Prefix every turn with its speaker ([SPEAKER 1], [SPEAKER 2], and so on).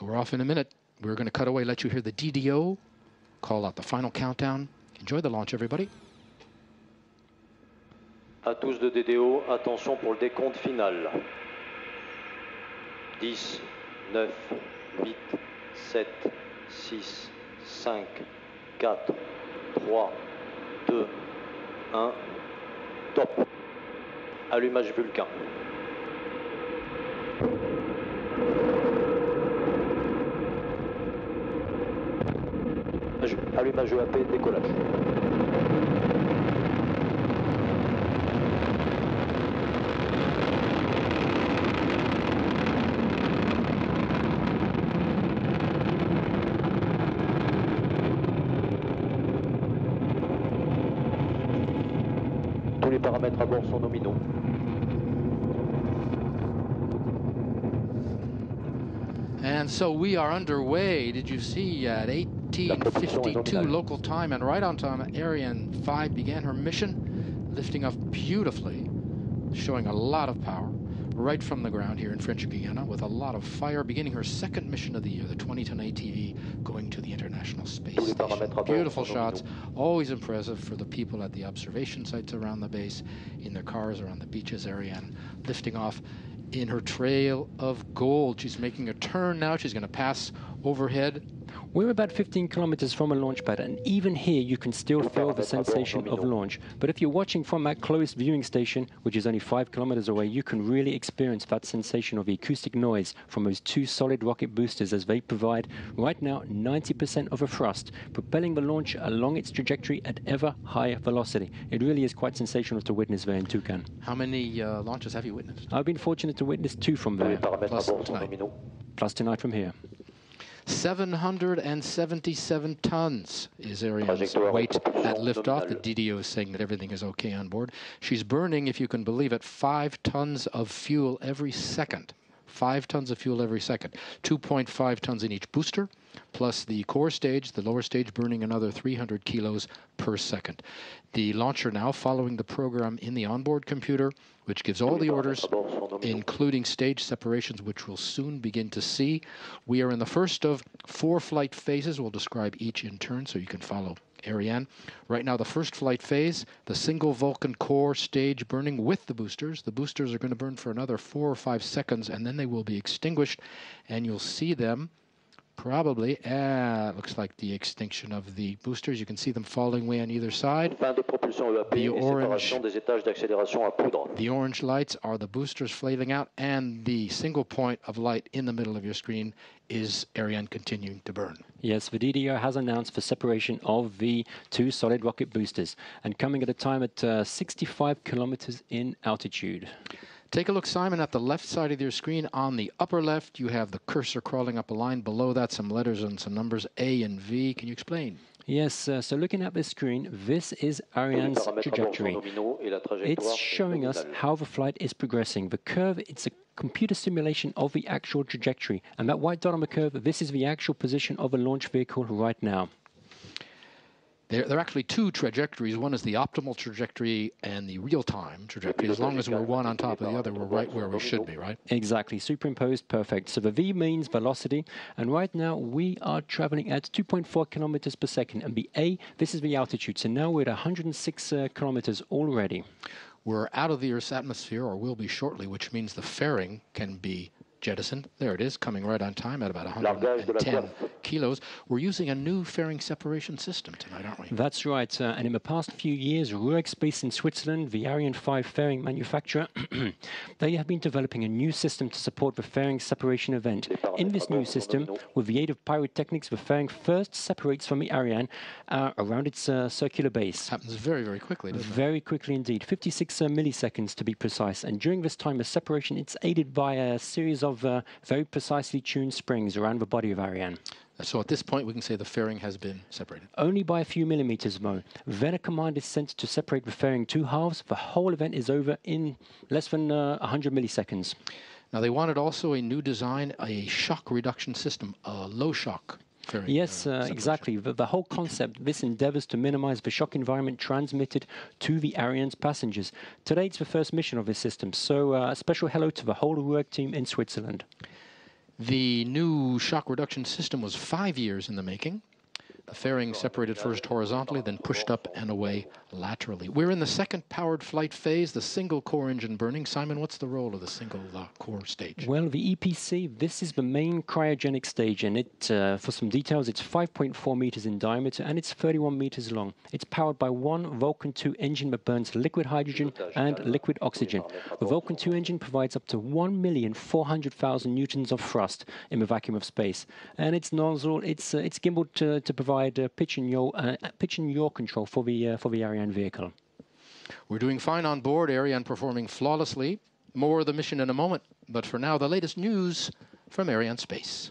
[SPEAKER 1] We're off in a minute. We're going to cut away, let you hear the DDO, call out the final countdown. Enjoy the launch, everybody.
[SPEAKER 2] À tous de DDO, attention pour le décompte final. 10, 9, 8, 7, 6, 5, 4, 3, 2, 1, top. Allumage Vulcain. Allumage EAP, décollage. Tous les paramètres à bord sont nominaux.
[SPEAKER 1] And so we are underway. Did you see at 1852 local time and right on time, Ariane 5 began her mission, lifting off beautifully, showing a lot of power right from the ground here in French Guiana with a lot of fire, beginning her second mission of the year, the 20-ton ATV going to the International Space Station. Beautiful shots, always impressive for the people at the observation sites around the base, in their cars or on the beaches, Ariane lifting off in her trail of gold. She's making a turn now. She's going to pass overhead
[SPEAKER 3] we're about 15 kilometers from a launch pad, and even here you can still feel the sensation of launch. But if you're watching from our closest viewing station, which is only 5 kilometers away, you can really experience that sensation of the acoustic noise from those two solid rocket boosters as they provide, right now, 90% of a thrust, propelling the launch along its trajectory at ever higher velocity. It really is quite sensational to witness there in Toucan.
[SPEAKER 1] How many uh, launches have you witnessed?
[SPEAKER 3] I've been fortunate to witness two from there.
[SPEAKER 1] Plus tonight.
[SPEAKER 3] Plus tonight from here.
[SPEAKER 1] 777 tons is Ariane's weight at liftoff. The DDO is saying that everything is okay on board. She's burning, if you can believe it, five tons of fuel every second. Five tons of fuel every second. 2.5 tons in each booster, plus the core stage, the lower stage burning another 300 kilos per second. The launcher now following the program in the onboard computer, which gives all the orders, including stage separations, which we'll soon begin to see. We are in the first of four flight phases. We'll describe each in turn so you can follow Ariane. Right now, the first flight phase, the single Vulcan core stage burning with the boosters. The boosters are going to burn for another four or five seconds, and then they will be extinguished, and you'll see them Probably. Ah, looks like the extinction of the boosters. You can see them falling away on either side. The orange, the orange lights are the boosters flailing out, and the single point of light in the middle of your screen is Ariane continuing to burn.
[SPEAKER 3] Yes, the DDO has announced the separation of the two solid rocket boosters, and coming at a time at uh, 65 kilometers in altitude.
[SPEAKER 1] Take a look, Simon, at the left side of your screen. On the upper left, you have the cursor crawling up a line. Below that, some letters and some numbers, A and V. Can you explain?
[SPEAKER 3] Yes, uh, so looking at the screen, this is Ariane's trajectory. It's showing us how the flight is progressing. The curve, it's a computer simulation of the actual trajectory. And that white dot on the curve, this is the actual position of a launch vehicle right now.
[SPEAKER 1] There, there, are actually two trajectories. One is the optimal trajectory and the real-time trajectory. As long as we're one on top of the other, we're right where we should be, right?
[SPEAKER 3] Exactly. Superimposed, perfect. So the V means velocity, and right now we are traveling at 2.4 kilometers per second. And the A, this is the altitude. So now we're at 106 uh, kilometers already.
[SPEAKER 1] We're out of the Earth's atmosphere, or will be shortly, which means the fairing can be jettisoned. There it is, coming right on time at about 110 kilos. We're using a new fairing separation system tonight, aren't we?
[SPEAKER 3] That's right. Uh, and in the past few years, RUAG Space in Switzerland, the Ariane 5 fairing manufacturer, they have been developing a new system to support the fairing separation event. In this new system, with the aid of pyrotechnics, the fairing first separates from the Ariane uh, around its uh, circular base.
[SPEAKER 1] Happens very, very quickly,
[SPEAKER 3] Very
[SPEAKER 1] it?
[SPEAKER 3] quickly indeed. 56 uh, milliseconds to be precise. And during this time, the separation, it's aided by a series of of uh, very precisely tuned springs around the body of Ariane.
[SPEAKER 1] So at this point, we can say the fairing has been separated.
[SPEAKER 3] Only by a few millimeters, Mo. Then a command is sent to separate the fairing two halves. The whole event is over in less than uh, 100 milliseconds.
[SPEAKER 1] Now, they wanted also a new design, a shock reduction system, a low shock very,
[SPEAKER 3] yes, uh, exactly. The, the, whole concept, this endeavors to minimize the shock environment transmitted to the Ariane's passengers. Today, it's the first mission of this system, so uh, a special hello to the whole work team in Switzerland.
[SPEAKER 1] The new shock reduction system was five years in the making. The fairing separated first horizontally, then pushed up and away laterally. We're in the second powered flight phase, the single core engine burning. Simon, what's the role of the single uh, core stage?
[SPEAKER 3] Well, the EPC, this is the main cryogenic stage, and it, uh, for some details, it's 5.4 meters in diameter and it's 31 meters long. It's powered by one Vulcan 2 engine that burns liquid hydrogen and liquid oxygen. The Vulcan 2 engine provides up to 1,400,000 newtons of thrust in the vacuum of space, and its nozzle, it's uh, it's gimbaled to, to provide uh, pitch and yaw pitch and yaw control for the uh, for the Ariane vehicle.
[SPEAKER 1] We're doing fine on board, Ariane performing flawlessly. More of the mission in a moment, but for now, the latest news from Arianespace.